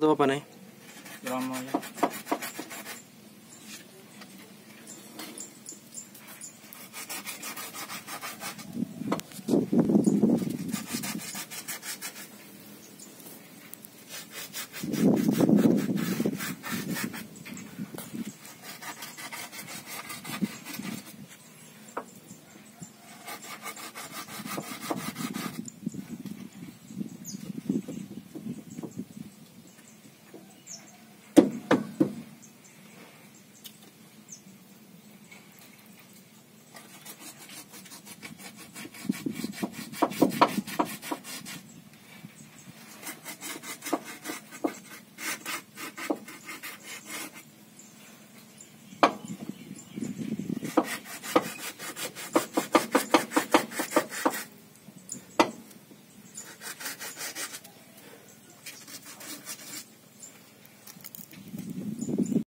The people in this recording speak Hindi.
तो अपन है